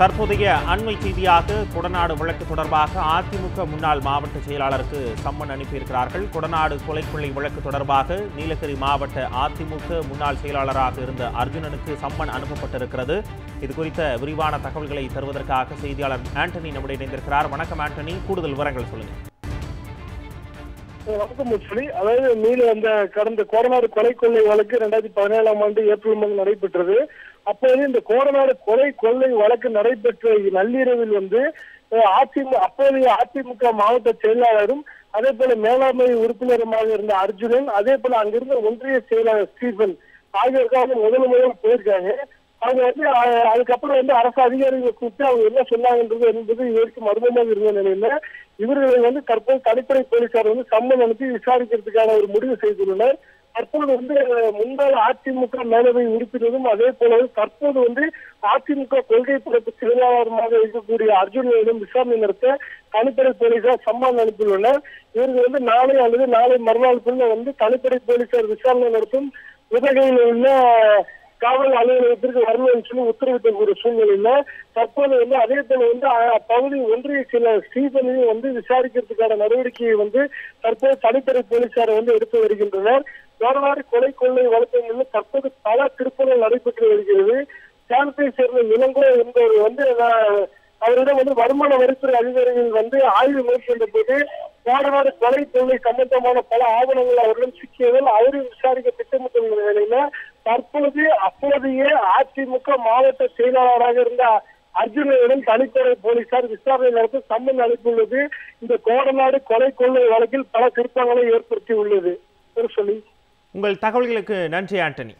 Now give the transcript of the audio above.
தற்போதைய அண்மை செய்தியாக கொடநாடு வழக்கு தொடர்பாக அதிமுக முன்னாள் மாவட்ட செயலாளருக்கு சம்மன் அனுப்பியிருக்கிறார்கள். கொடநாடு கொலைக்கொள்ளை வழக்கு தொடர்பாக நீலகிரி மாவட்ட அதிமுக முன்னாள் செயலாளராக இருந்த அர்ஜுனனுக்கு சம்மன் அனுப்பப்பட்டிருக்கிறது. இது குறித்த விரிவான தகவல்களை தருவதற்காக செய்தியாளர் ஆண்டனி நம்முடைய இணைந்திருக்கிறார். வணக்கம் ஆண்டனி கூடுதல் விவரங்கள் சொல்லுங்கள் வணக்கம் அதாவது மீது அந்த கடந்த கோடநாடு கொலை கொள்ளை வழக்கு ரெண்டாயிரத்தி பதினேழாம் ஆண்டு ஏப்ரல் மாதம் நடைபெற்றது. அப்போது இந்த கோடநாடு கொலை கொள்ளை வழக்கு நடைபெற்ற நள்ளிரவில் வந்து அதிமுக அப்போதைய அதிமுக மாவட்ட செயலாளரும் அதே போல மேலாண்மை உறுப்பினருமாக இருந்த அர்ஜுனன் அதே போல அங்கிருந்த ஒன்றிய செயலாளர் ஸ்டீபன் ஆகியோருக்காக முதல் முதல் போயிருக்காங்க. அவங்க வந்து அதுக்கப்புறம் வந்து அரசு அதிகாரிகளை கூப்பிட்டு அவங்க என்ன சொன்னாங்கன்றது என்பது இவருக்கு மர்மமாக இருந்த நிலையில இவர்களை வந்து தற்போது தனிப்படை போலீசார் வந்து சம்மன் அனுப்பி விசாரிக்கிறதுக்கான ஒரு முடிவு செய்துள்ளனர். தற்போது வந்து முன்னாள் அதிமுக மேலவை உறுப்பினரும் அதே போல தற்போது வந்து அதிமுக கொள்கை பிறப்பு செயலாளருமாக இருக்கக்கூடிய அர்ஜுனிடம் விசாரணை நடத்த தனிப்படை போலீசார் சம்மன் அனுப்பியுள்ளனர். இவர்கள் வந்து நாளை அல்லது நாளை மறுநாளுக்குள்ள வந்து தனிப்படை போலீசார் விசாரணை நடத்தும் உதகையில் உள்ள காவல் அலுவலகத்திற்கு வரணும்னு சொல்லி உத்தரவிட்ட ஒரு சூழ்நிலையில தற்போது வந்து அதே போல வந்து அப்பகுதி ஒன்றிய சில ஸ்ரீபனையும் வந்து விசாரிக்கிறதுக்கான நடவடிக்கையை வந்து தற்போது தனிப்படை போலீசாரை வந்து எடுத்து வருகின்றனர். வரலாறு கொலை கொள்ளை வழக்கங்களில் தற்போது பல திருப்பங்கள் நடைபெற்று வருகிறது. சேலத்தை சேர்ந்த இளங்கோ என்பவர் வந்து அவரிடம் வந்து வருமான வரித்துறை அதிகாரிகள் வந்து ஆய்வு மேற்கொண்ட போது நாடு கொலை கொள்ளை சம்பந்தமான பல ஆவணங்கள் அவரிடம் சிக்கியதில் அவரை விசாரிக்க திட்டமிட்டுள்ள நிலையில தற்போது அப்போதைய அதிமுக மாவட்ட செயலாளராக இருந்த அர்ஜுனனிடம் தனித்துறை போலீசார் விசாரணை நடத்த சம்மன் அளித்துள்ளது. இந்த கோடநாடு கொலை கொள்ளை வழக்கில் பல திருப்பங்களை ஏற்படுத்தி உள்ளது சொல்லி. உங்கள் தகவல்களுக்கு நன்றி ஆண்டனி.